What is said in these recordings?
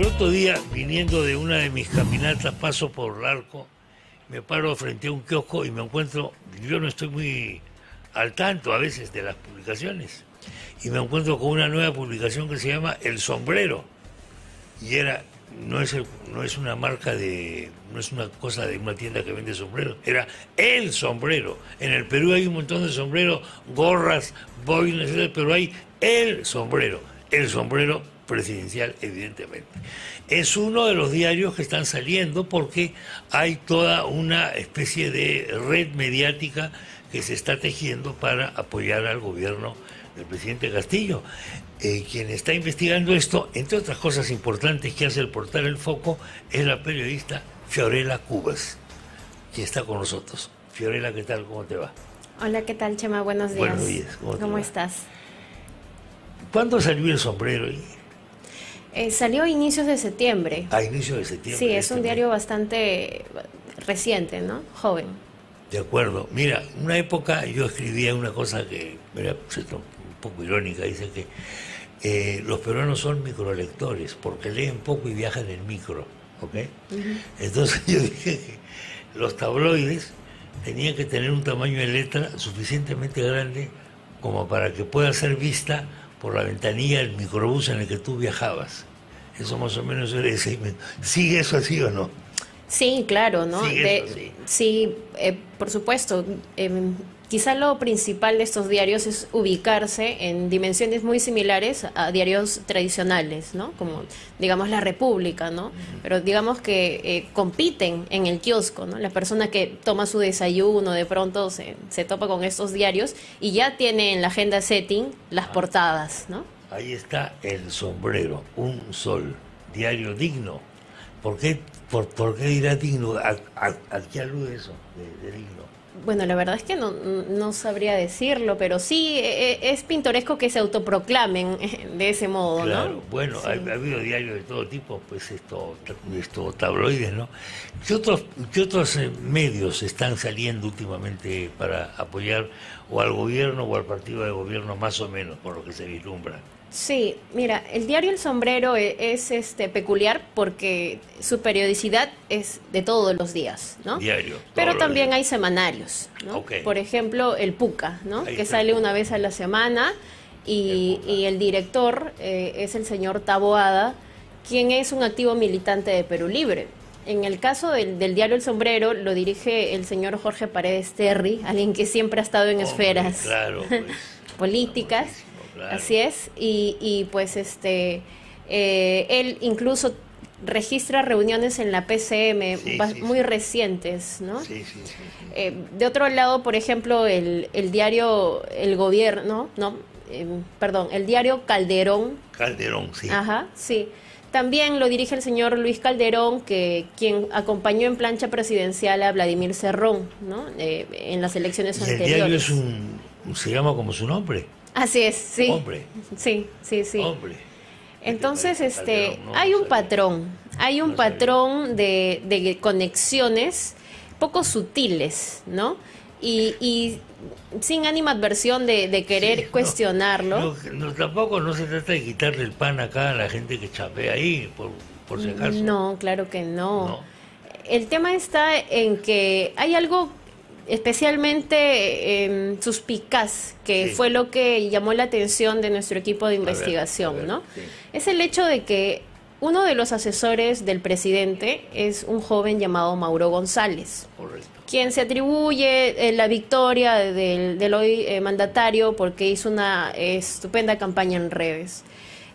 El otro día, viniendo de una de mis caminatas, paso por el arco, me paro frente a un kiosco y me encuentro, yo no estoy muy al tanto a veces de las publicaciones, y me encuentro con una nueva publicación que se llama El Sombrero. Y era, no es, no es una marca de, no es una cosa de una tienda que vende sombreros, era El Sombrero. En el Perú hay un montón de sombreros, gorras, boinas, pero hay El Sombrero. El Sombrero presidencial, evidentemente. Es uno de los diarios que están saliendo porque hay toda una especie de red mediática que se está tejiendo para apoyar al gobierno del presidente Castillo. Eh, quien está investigando esto, entre otras cosas importantes que hace el portal El Foco, es la periodista Fiorella Cubas, que está con nosotros. Fiorella, ¿qué tal? ¿Cómo te va? Hola, ¿qué tal, Chema? Buenos días. Buenos días, ¿cómo va? estás? ¿Cuándo salió el sombrero? Eh, salió a inicios de septiembre. A inicio de septiembre. Sí, es este un mes. diario bastante reciente, ¿no? Joven. De acuerdo. Mira, una época yo escribía una cosa que era un poco irónica, dice que eh, los peruanos son microlectores porque leen poco y viajan en micro, ¿ok? Entonces yo dije que los tabloides tenían que tener un tamaño de letra suficientemente grande como para que pueda ser vista por la ventanilla del microbús en el que tú viajabas. Eso más o menos era ese. ¿Sigue eso así o no? Sí, claro, ¿no? Sí, De- eh, por supuesto. Em, quizá lo principal de estos diarios es ubicarse en dimensiones muy similares a diarios tradicionales, ¿no? Como, digamos, La República, ¿no? Pero digamos que eh, compiten en el kiosco, ¿no? La persona que toma su desayuno de pronto se, se topa con estos diarios y ya tiene en la agenda setting las portadas, ¿no? Ahí está el sombrero, un sol, diario digno. ¿Por qué, por, por qué dirá digno? ¿A, a- a qué alude eso de, de digno? Bueno, la verdad es que no, no sabría decirlo, pero sí eh, es pintoresco que se autoproclamen de ese modo, Claro, ¿no? bueno, Sí. ha, ha habido diarios de todo tipo, pues esto, esto tabloides, ¿no? ¿Qué otros, qué otros eh, medios están saliendo últimamente para apoyar o al gobierno o al partido de gobierno, más o menos, por lo que se vislumbra? Sí, mira, el diario El Sombrero e- es, este peculiar porque su periodicidad es de todos los días, ¿no? Diario. Pero también días. hay semanarios, ¿no? Por ejemplo, el Puca, ¿no? Ahí que sale una vez a la semana y El y el director eh, es el señor Taboada, quien es un activo militante de Perú Libre. En el caso del, del diario El Sombrero lo dirige el señor Jorge Paredes Terry, alguien que siempre ha estado en Hombre, esferas Claro, pues. políticas, claro. así es, y, y pues este, eh, él incluso registra reuniones en la PCM Sí, ba- sí, muy sí. recientes, ¿no? Eh, de otro lado, por ejemplo, el, el diario El Gobierno, ¿no? Eh, perdón, el diario Calderón, Calderón, sí. ajá, sí. También lo dirige el señor Luis Calderón, que quien acompañó en plancha presidencial a Vladimir Cerrón, ¿no? Eh, en las elecciones Y el anteriores. diario es un, se llama como su nombre, Así es, sí. Hombre. Sí, sí, sí. hombre. Entonces, este, no, hay un patrón, hay un No patrón de, de conexiones poco sutiles, ¿no? Y, y sin animadversión de, de querer Sí, cuestionarlo. No, tampoco no se trata de quitarle el pan acá a la gente que chapea ahí, por, por si acaso. No, claro que. No. El tema está en que hay algo especialmente eh, suspicaz, que Sí. fue lo que llamó la atención de nuestro equipo de investigación, a ver, ¿no? sí. Es el hecho de que uno de los asesores del presidente es un joven llamado Mauro González Correcto. quien se atribuye eh, la victoria del, del hoy eh, mandatario porque hizo una estupenda campaña en redes.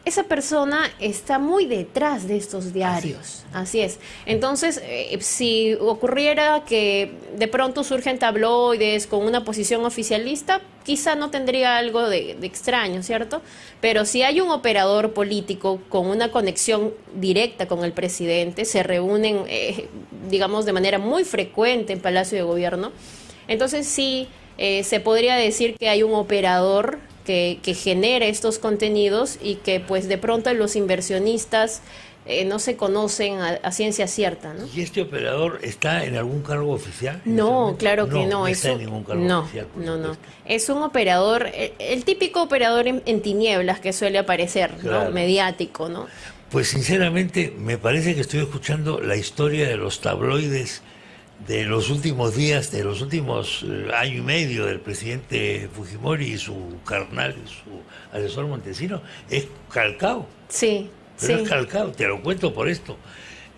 Esa persona está muy detrás de estos diarios, así es. Entonces, eh, si ocurriera que de pronto surgen tabloides con una posición oficialista, quizá no tendría algo de, de extraño, ¿cierto? Pero si hay un operador político con una conexión directa con el presidente, se reúnen, eh, digamos, de manera muy frecuente en Palacio de Gobierno, entonces sí eh, se podría decir que hay un operador que, que genera estos contenidos y que pues de pronto los inversionistas eh, no se conocen a, a ciencia cierta, ¿no? ¿Y este operador está en algún cargo oficial? este No, momento? claro que no. No, es está en ningún cargo no, oficial. no, no. Es un operador, el, el típico operador en, en tinieblas que suele aparecer, Claro. ¿no? Mediático, ¿no? Pues sinceramente me parece que estoy escuchando la historia de los tabloides de los últimos días, de los últimos eh, año y medio del presidente Fujimori y su carnal, su asesor Montesino, es calcado. Sí, Pero sí. es calcado, te lo cuento por esto.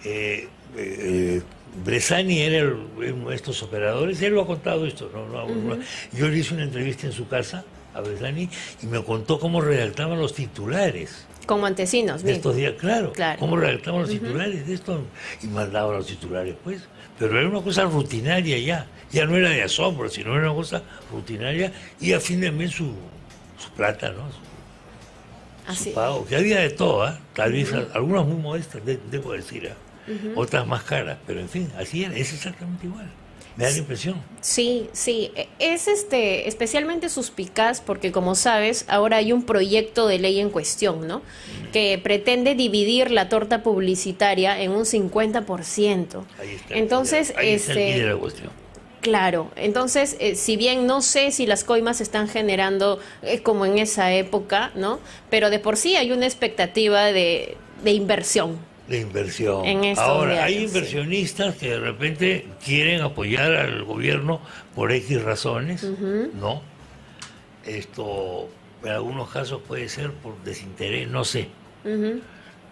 Eh, eh, Bresani era el- uno de estos operadores, él lo ha contado esto. ¿no? No, no. Yo le hice una entrevista en su casa a Bresani y me contó cómo redactaban los titulares Con Montesinos, de estos días, claro, Claro. cómo redactaban los titulares de esto y mandaban los titulares, pues. Pero era una cosa rutinaria ya, ya no era de asombro, sino era una cosa rutinaria y a fin de mes su, su plata, ¿no? Su, su Así. pago, que había de todo, ¿ah? tal vez al- algunas muy modestas, de- debo decir, ¿ah? otras más caras, pero en fin, así era, es exactamente igual, me da la impresión. Sí, sí, e- es este especialmente suspicaz porque como sabes, ahora hay un proyecto de ley en cuestión, ¿no? Que pretende dividir la torta publicitaria en un 50%. Ahí está. Entonces, ahí está el este, quid de la cuestión. Claro, entonces, eh, si bien no sé si las coimas se están generando eh, como en esa época, ¿no? Pero de por sí hay una expectativa de, de inversión. De inversión. En Ahora, hay sí. inversionistas que de repente quieren apoyar al gobierno por X razones, ¿no? Esto, en algunos casos puede ser por desinterés, no sé.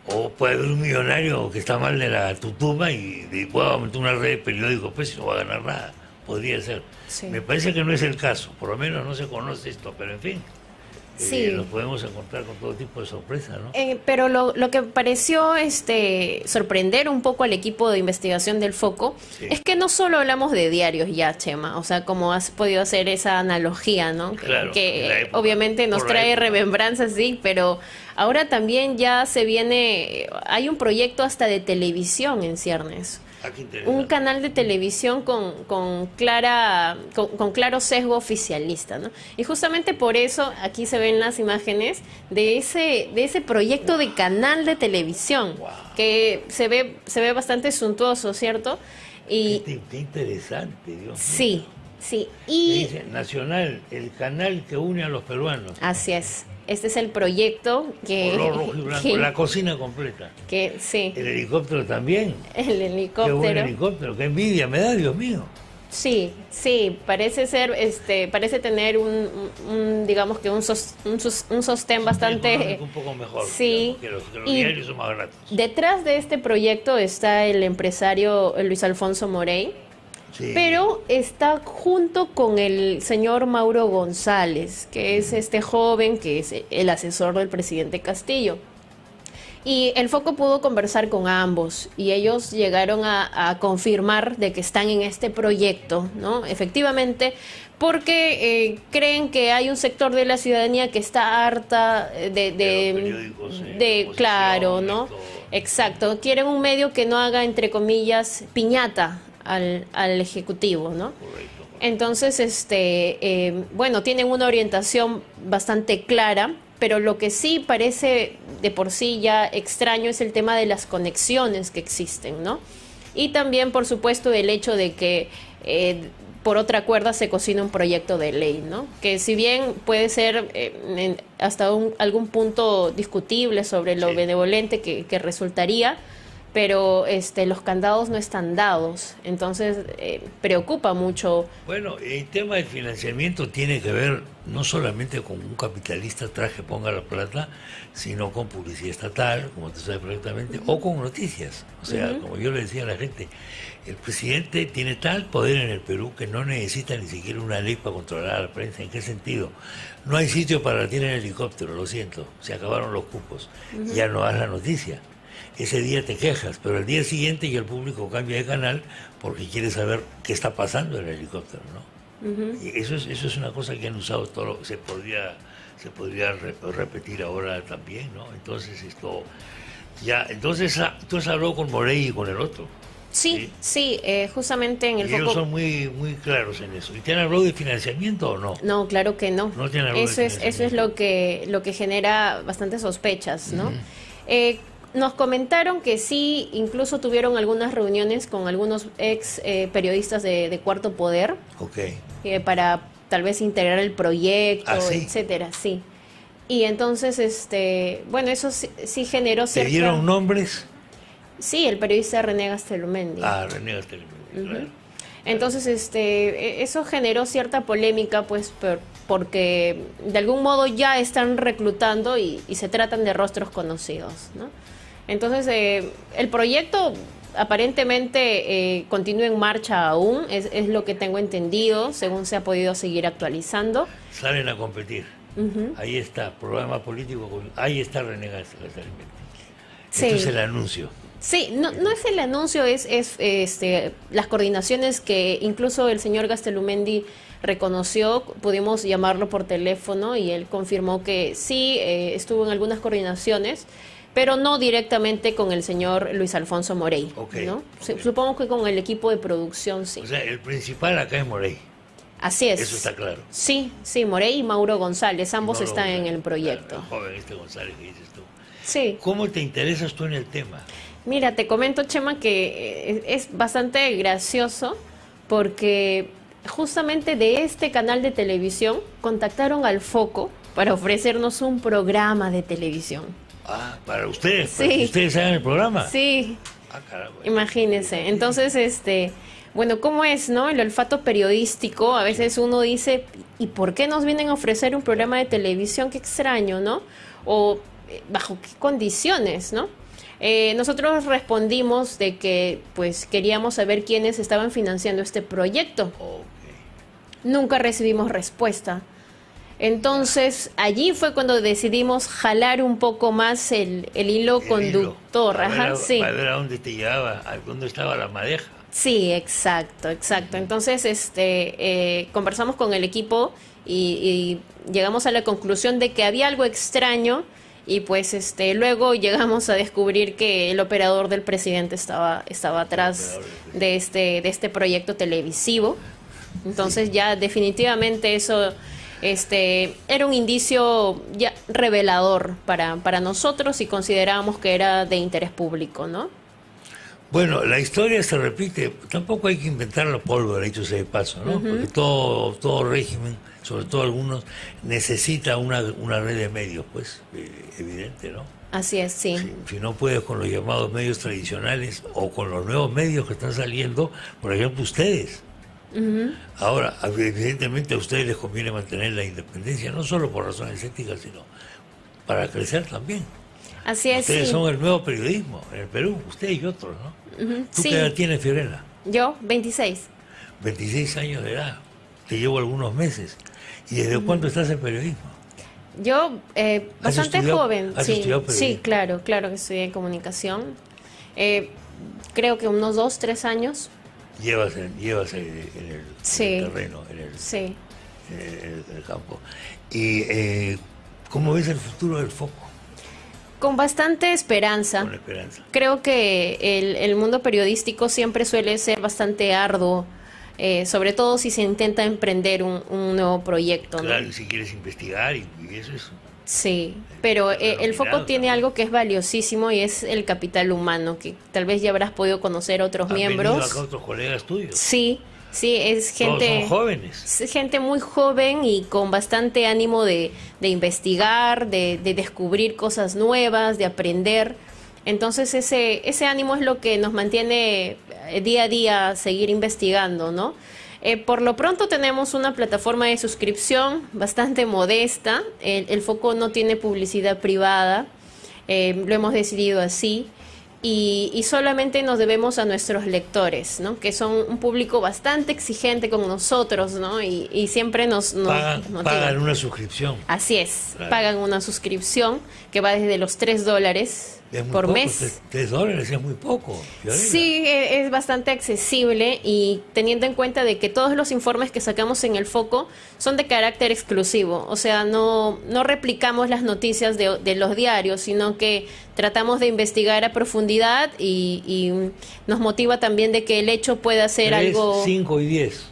O puede haber un millonario que está mal de la tutuma y, y puede aumentar una red de periódicos, pues y no va a ganar nada. Podría ser. Sí. Me parece que no es el caso, por lo menos no se conoce esto, pero en fin. Sí. eh, nos podemos encontrar con todo tipo de sorpresas, ¿no? Eh, pero lo, lo que pareció este, sorprender un poco al equipo de investigación del Foco Sí. es que no solo hablamos de diarios ya, Chema, o sea, como has podido hacer esa analogía, ¿no? Que- Claro, que época, obviamente nos trae remembranzas, sí, pero ahora también ya se viene, hay un proyecto hasta de televisión en ciernes. Un canal de televisión con, con clara con, con claro sesgo oficialista, ¿no? Y justamente por eso aquí se ven las imágenes de ese de ese proyecto de canal de televisión Wow. que se ve se ve bastante suntuoso, ¿cierto? Y Qué, qué interesante, Dios sí, sí. Y dice, Nacional, el canal que une a los peruanos. así es. Este es el proyecto que Color rojo y blanco, que, la cocina completa. que- sí, El helicóptero también. el Qué buen helicóptero. helicóptero, qué envidia me da, Dios mío. Sí, sí, parece ser, este, parece tener un, un- digamos que un, sos- un, sos- un sostén bastante... Un poco mejor. sí, digamos, que los, que los y- diarios son más baratos. Detrás de este proyecto está el empresario Luis Alfonso Morey, Sí. pero está junto con el señor Mauro González, que es este joven que es el asesor del presidente Castillo. Y el foco pudo conversar con ambos y ellos llegaron a, a confirmar de que están en este proyecto, ¿no? Efectivamente, porque eh, creen que hay un sector de la ciudadanía que está harta de, de, De periódicos, eh, de- de claro, ¿no? Exacto, quieren un medio que no haga, entre comillas, piñata al, al Ejecutivo, ¿no? Correcto. Entonces, este, eh, bueno, tienen una orientación bastante clara, pero lo que sí parece de por sí ya extraño es el tema de las conexiones que existen, ¿no? Y también, por supuesto, el hecho de que eh, por otra cuerda se cocina un proyecto de ley, ¿no? Que si bien puede ser eh, en- hasta un- algún punto discutible sobre lo Sí. benevolente que, que resultaría, pero este, los candados no están dados, entonces eh, preocupa mucho. Bueno, el tema del financiamiento tiene que ver no solamente con un capitalista traje ponga la plata, sino con publicidad estatal, como tú sabes perfectamente, o con noticias. O sea, como yo le decía a la gente, el presidente tiene tal poder en el Perú que no necesita ni siquiera una ley para controlar a la prensa. ¿En qué sentido? No hay sitio para tirar el helicóptero, lo siento, se acabaron los cupos, ya no das la noticia. Ese día te quejas, pero el día siguiente ya el público cambia de canal porque quiere saber qué está pasando en el helicóptero, ¿no? Y eso es, eso es una cosa que han usado todo, se podría, se podría re- repetir ahora también, ¿no? Entonces esto, ya, entonces ah, tú has hablado con Morey y con el otro. Sí, sí, eh, justamente en el ellos foco. son muy, muy claros en eso. ¿Y te han hablado de financiamiento o no? No, claro que no. De eso es, eso es lo que, lo que genera bastantes sospechas, ¿no? Eh, nos comentaron que sí, incluso tuvieron algunas reuniones con algunos ex eh, periodistas de, de Cuarto Poder Ok. eh, para tal vez integrar el proyecto, ¿Ah, sí? etcétera, sí. Y entonces, este, bueno, eso sí, sí generó ¿Te cierta... dieron nombres? Sí, el periodista René Gastelumendi. Ah, René Gastelumendi, claro. Entonces, este, e- eso generó cierta polémica, pues, por- porque de algún modo ya están reclutando y, y se tratan de rostros conocidos, ¿no? Entonces, eh, el proyecto aparentemente eh, continúa en marcha aún, es, es lo que tengo entendido, según se ha podido seguir actualizando. Salen a competir. Ujú. Ahí está, programa político. Ahí está Gastelumendi. Sí. Esto es el anuncio. Sí, no, no es el anuncio, es, es este, las coordinaciones que incluso el señor Gastelumendi reconoció, pudimos llamarlo por teléfono y él confirmó que sí, eh, estuvo en algunas coordinaciones, pero no directamente con el señor Luis Alfonso Morey, Ok, ¿no? Su- ok. Supongo que con el equipo de producción, sí. O sea, el principal acá es Morey. Así es. Eso está claro. Sí, sí, Morey y Mauro González, ambos Mauro están en el proyecto. claro, el joven este González que dices tú. Sí. ¿Cómo te interesas tú en el tema? Mira, te comento, Chema, que eh, es bastante gracioso porque justamente de este canal de televisión contactaron al Foco para ofrecernos un programa de televisión. Ah, para ustedes, para que ustedes hagan el programa. Sí, Ah, caramba. imagínense. Entonces, este, bueno, ¿cómo es, no? El olfato periodístico, a veces uno dice, ¿y por qué nos vienen a ofrecer un programa de televisión? Qué extraño, ¿no? O eh, bajo qué condiciones, ¿no? Eh, nosotros respondimos de que, pues, queríamos saber quiénes estaban financiando este proyecto. Nunca recibimos respuesta. Entonces, allí fue cuando decidimos jalar un poco más el, el hilo El conductor. hilo. Para Ajá, a- sí. Para ver a dónde te llevaba, a dónde estaba la madeja. Sí, exacto, exacto. Entonces, este, eh, conversamos con el equipo y, y llegamos a la conclusión de que había algo extraño y pues este, luego llegamos a descubrir que el operador del presidente estaba, estaba atrás de este, de este proyecto televisivo. Entonces ya definitivamente eso este, era un indicio ya revelador para, para nosotros y considerábamos que era de interés público, ¿no? Bueno, la historia se repite, tampoco hay que inventar la pólvora, dicho sea de paso, ¿no? Porque todo, todo régimen, sobre todo algunos, necesita una, una red de medios, pues, eh, evidente, ¿no? Así es, sí. Si, si no puedes con los llamados medios tradicionales o con los nuevos medios que están saliendo, por ejemplo, ustedes. Ahora, evidentemente a ustedes les conviene mantener la independencia, no solo por razones éticas, sino para crecer también. Así es, Ustedes sí. son el nuevo periodismo en el Perú, ustedes y otros, ¿no? Ujú, ¿Tú sí. qué edad tienes, Fiorella? Yo, 26. 26 años de edad. Te llevo algunos meses. ¿Y desde cuándo estás en periodismo? Yo, eh, ¿Has bastante joven. has sí, sí, claro, claro que estudié comunicación. Eh, creo que unos dos, tres años. Llevas en, llevas en, en el, en Sí. el terreno, en el, Sí. en el- campo. ¿Y eh, cómo ves el futuro del foco? Con bastante esperanza. Con esperanza. Creo que el, mundo periodístico siempre suele ser bastante arduo, eh, sobre todo si se intenta emprender un, un nuevo proyecto. Claro, si quieres investigar, y, y eso es. Sí, pero eh, el foco tiene algo que es valiosísimo y es el capital humano, que tal vez ya habrás podido conocer otros Han miembros. acá otros colegas tuyos. Sí, sí, es gente, son jóvenes. es gente muy joven y con bastante ánimo de, de investigar, de, de descubrir cosas nuevas, de aprender. Entonces ese, ese ánimo es lo que nos mantiene eh, día a día seguir investigando, ¿no? Eh, por lo pronto tenemos una plataforma de suscripción bastante modesta. El, el foco no tiene publicidad privada. Eh, lo hemos decidido así. Y, y solamente nos debemos a nuestros lectores, ¿no? Que son un público bastante exigente con nosotros, ¿no? Y, y siempre nos, nos Pagan, una suscripción. Así es, Claro. pagan una suscripción que va desde los 3 dólares por poco, mes. tres- tres dólares es muy poco. Fiorella. Sí, e- es bastante accesible y teniendo en cuenta de que todos los informes que sacamos en el foco son de carácter exclusivo, o sea, no, no replicamos las noticias de, de los diarios, sino que tratamos de investigar a profundidad y, y, nos motiva también de que el hecho pueda ser Tres, algo... cinco y diez.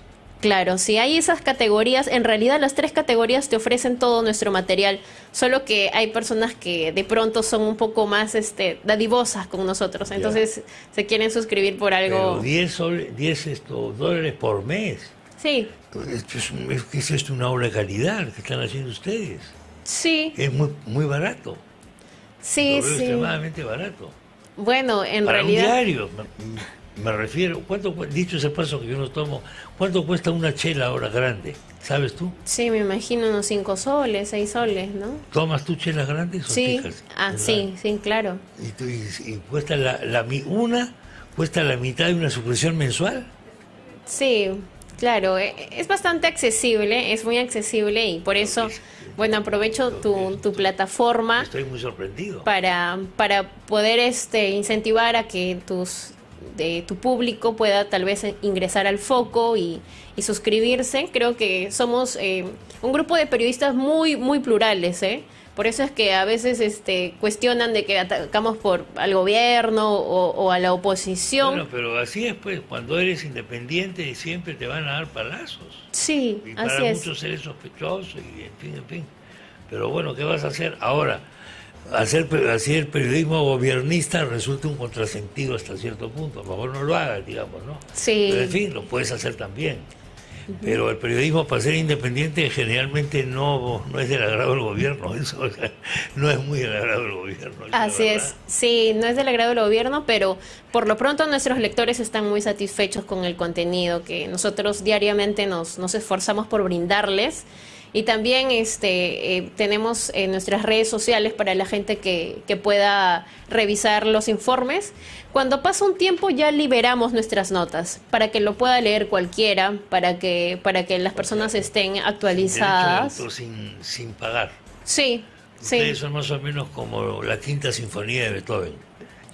Claro, si hay esas categorías, en realidad las tres categorías te ofrecen todo nuestro material, solo que hay personas que de pronto son un poco más este, dadivosas con nosotros, Ya. entonces se quieren suscribir por Pero algo. 10, sol- 10 estos dólares por mes. Sí, Esto es, un- es una obra de calidad que están haciendo ustedes. Sí. Es muy, muy barato. Sí, sí. extremadamente barato. Bueno, en Para realidad. un diario, me, refiero. ¿Cuánto, cu- dicho ese paso que yo no tomo, ¿cuánto cuesta una chela ahora grande? ¿Sabes tú? Sí, me imagino unos 5 soles, 6 soles, ¿no? ¿Tomas tú chelas grandes o Sí. chicas? Ah, sí, sí, claro. Y, tú- y- y cuesta la, la mi- una, cuesta la mitad de una suscripción mensual. Sí, claro, e- es bastante accesible, es muy accesible y por eso, bueno, aprovecho tu, tu plataforma Estoy muy sorprendido. para, para poder este, incentivar a que tus, de, tu público pueda tal vez ingresar al foco y, y suscribirse. Creo que somos eh, un grupo de periodistas muy, muy plurales, ¿eh? Por eso es que a veces este, cuestionan de que atacamos por al gobierno o, o a la oposición. Bueno, pero así es, pues, cuando eres independiente siempre te van a dar palazos. sí, Y así para es. muchos eres sospechoso y en fin, en fin. Pero bueno, ¿qué vas a hacer? Ahora, hacer, hacer periodismo gobiernista resulta un contrasentido hasta cierto punto. A lo mejor no lo hagas, digamos, ¿no? Sí. Pero en fin, lo puedes hacer también. Pero el periodismo para ser independiente generalmente no, no es del agrado del gobierno, eso o sea, no es muy del agrado del gobierno. Así es, sí, no es del agrado del gobierno, pero por lo pronto nuestros lectores están muy satisfechos con el contenido que nosotros diariamente nos, nos esforzamos por brindarles. Y también este, eh, tenemos en nuestras redes sociales para la gente que, que pueda revisar los informes. Cuando pasa un tiempo ya liberamos nuestras notas para que lo pueda leer cualquiera, para que, para que las personas estén actualizadas. sin, sin pagar. Sí, sí. Son más o menos como la quinta sinfonía de Beethoven.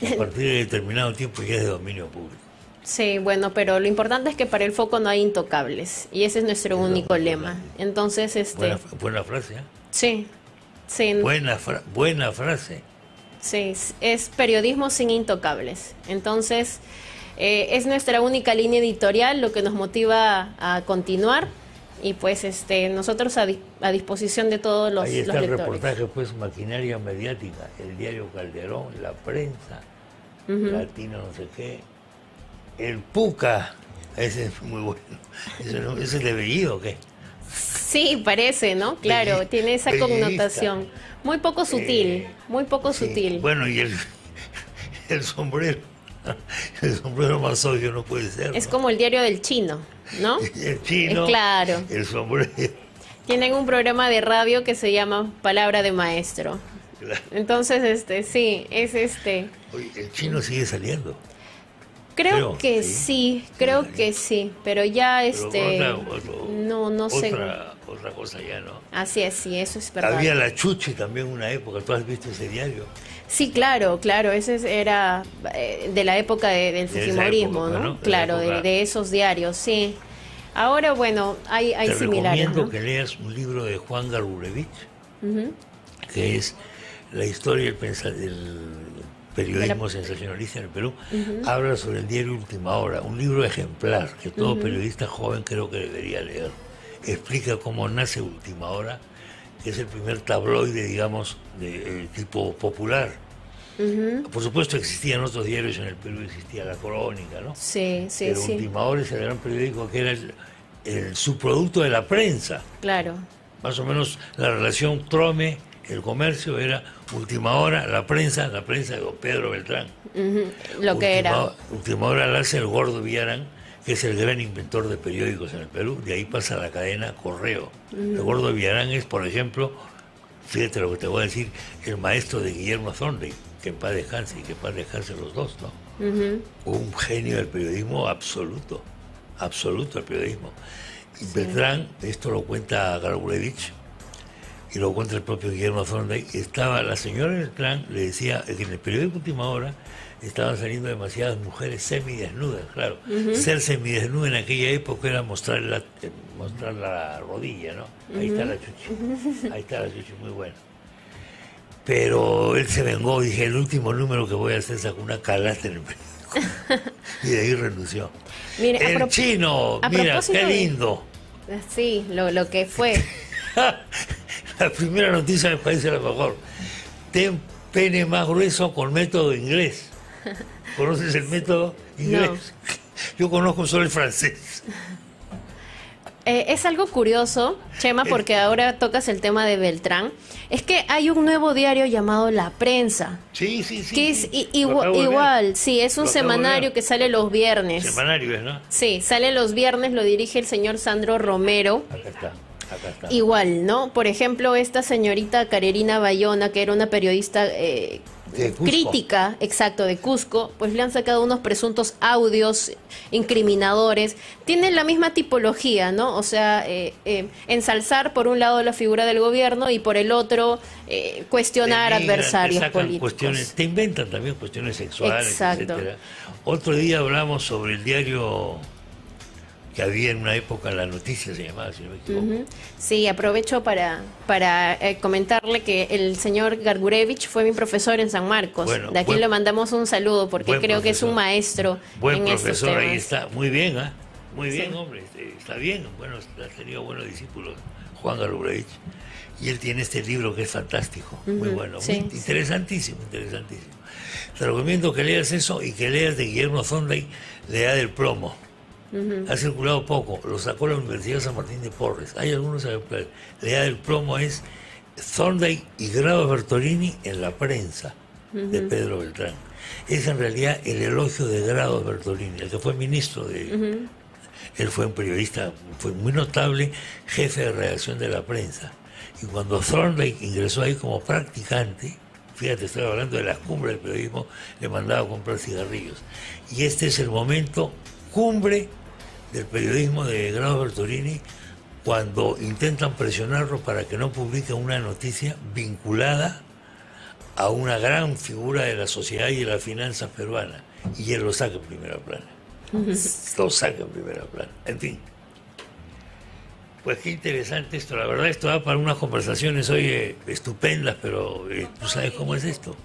A partir de determinado tiempo ya es de dominio público. Sí, bueno, pero lo importante es que para el foco no hay intocables y ese es nuestro Es único lema. Entonces, este, Buena, buena frase, ¿eh? sí, sí, Buena, fra- buena frase. sí, es periodismo sin intocables. Entonces, eh, es nuestra única línea editorial lo que nos motiva a continuar y pues, este, nosotros a, di- a disposición de todos los, Ahí los está el lectores. reportaje, pues, maquinaria mediática, el diario Calderón, la prensa, Latino no sé qué, el Puca, ese es muy bueno. Ese, es de Bellido, ¿o qué? Sí, parece, ¿no? Claro, Belli- tiene esa bellista. connotación. Muy poco sutil, Eh, muy poco Sí. sutil. Bueno, y el, el sombrero, el sombrero más obvio no puede ser. Es ¿no? como el diario del chino, ¿no? el chino, claro. el sombrero. Tienen un programa de radio que se llama Palabra de Maestro. Claro. Entonces, este, sí, es este. Oye, el chino sigue saliendo. Creo, Creo, que sí. sí, creo que sí, pero ya Pero este, otra- otro- no, no sé. Otra, otra cosa ya, ¿no? Así es, sí, eso es verdad. Había la Chuchi también una época, ¿tú has visto ese diario? Sí, claro, claro, ese es- era eh, de la época de- del De fujimorismo, época, ¿no? ¿no? De Claro, de, de esos diarios, sí. Ahora, bueno, hay, hay Te similares, recomiendo ¿no? que leas un libro de Juan Garurevich, Ujú. que es la historia del, periodismo sensacionalista en el Perú. Habla sobre el diario Última Hora, un libro ejemplar que todo periodista joven creo que debería leer. Explica cómo nace Última Hora, que es el primer tabloide, digamos, de eh, tipo popular. Por supuesto existían otros diarios en el Perú, existía La Crónica, ¿no? Sí, sí, Pero sí, Última Hora es el gran periódico que era el, el subproducto de la prensa. claro. Más o menos la relación Trome, el comercio, era Última Hora, la prensa, la prensa de don Pedro Beltrán. Lo que Última- era. Última Hora la hace el gordo Villarán, que es el gran inventor de periódicos en el Perú. De ahí pasa la cadena Correo. El gordo Villarán es, por ejemplo, fíjate lo que te voy a decir, el maestro de Guillermo Thornley, que en paz descanse y que en paz descanse los dos, ¿no? Un genio del periodismo absoluto, absoluto el periodismo. Beltrán, esto lo cuenta Garburevich y lo cuenta el propio Guillermo Thorndike, estaba la señora Beltrán le decía que en el periódico Última Hora estaban saliendo demasiadas mujeres semidesnudas, claro. Ser semidesnuda en aquella época era mostrar la, mostrar la rodilla, ¿no? Ahí está la chuchi, ahí está la chuchi, muy bueno. Pero él se vengó, dije, el último número que voy a hacer sacó una calata en el periódico. y de ahí renunció. Mire, el chino, mira, qué de- lindo. Sí, lo, lo que fue. la primera noticia me parece la mejor. Ten pene más grueso con método inglés. ¿Conoces el método inglés? Yo conozco solo el francés. Eh, es algo curioso, Chema, porque ahora tocas el tema de Beltrán. Es que hay un nuevo diario llamado La Prensa. Sí, sí, sí. Que es sí. i- Lo igua- acabo de ver. igual, sí, es un Lo semanario que sale los viernes. Semanario es, ¿no? Sí, sale los viernes, lo dirige el señor Sandro Romero. Acá está. Igual, ¿no? Por ejemplo, esta señorita Carerina Bayona, que era una periodista eh, crítica, exacto, de Cusco, pues le han sacado unos presuntos audios incriminadores. Tienen la misma tipología, ¿no? O sea, eh, eh, ensalzar por un lado la figura del gobierno y por el otro eh, cuestionar adversarios te políticos. Cuestiones, te inventan también cuestiones sexuales, Exacto. etcétera. Otro día hablamos sobre el diario que había en una época, La Noticia se llamaba, si no me equivoco. Sí, aprovecho para, para eh, comentarle que el señor Gargurevich fue mi profesor en San Marcos. Bueno, de aquí buen- le mandamos un saludo porque creo que es un maestro Buen en profesor, ahí está. Muy bien, ¿ah? Muy bien, Sí. hombre. este, Está bien. Bueno, ha tenido buenos discípulos, Juan Galubrevich. Y él tiene este libro que es fantástico, muy bueno, sí, muy sí. interesantísimo, interesantísimo. Te recomiendo que leas eso y que leas de Guillermo Zonday, La Edad del Plomo. Ha circulado poco, lo sacó la Universidad San Martín de Porres. Hay algunos ejemplares. La Edad del Plomo es Zonday y Grado Bertolini en la prensa de Pedro Beltrán. Es en realidad el elogio de Grado Bertolini, el que fue ministro de... Él fue un periodista, fue muy notable, jefe de redacción de la prensa. Y cuando Thorndike ingresó ahí como practicante, fíjate, estoy hablando de la cumbre del periodismo, le mandaba a comprar cigarrillos. Y este es el momento cumbre del periodismo de Grado Bertolini cuando intentan presionarlo para que no publique una noticia vinculada a una gran figura de la sociedad y de las finanzas peruanas. Y él lo saca en primera plana. Lo saca en primera plana. En fin. Pues qué interesante esto. La verdad, esto da para unas conversaciones hoy estupendas, pero eh, tú sabes cómo es esto.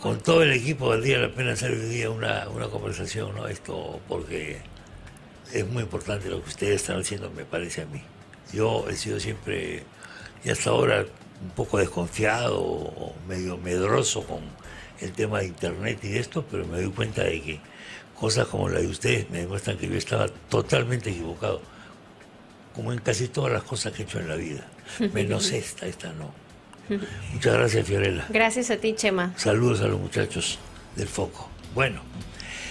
Con todo el equipo valdría la pena hacer hoy día una, una conversación, ¿no? Esto porque es muy importante lo que ustedes están haciendo, me parece a mí. Yo he sido siempre, y hasta ahora, un poco desconfiado o medio medroso con el tema de Internet y esto, pero me doy cuenta de que cosas como la de ustedes me demuestran que yo estaba totalmente equivocado, como en casi todas las cosas que he hecho en la vida, menos esta, esta no. Muchas gracias, Fiorella. Gracias a ti, Chema. Saludos a los muchachos del Foco. Bueno.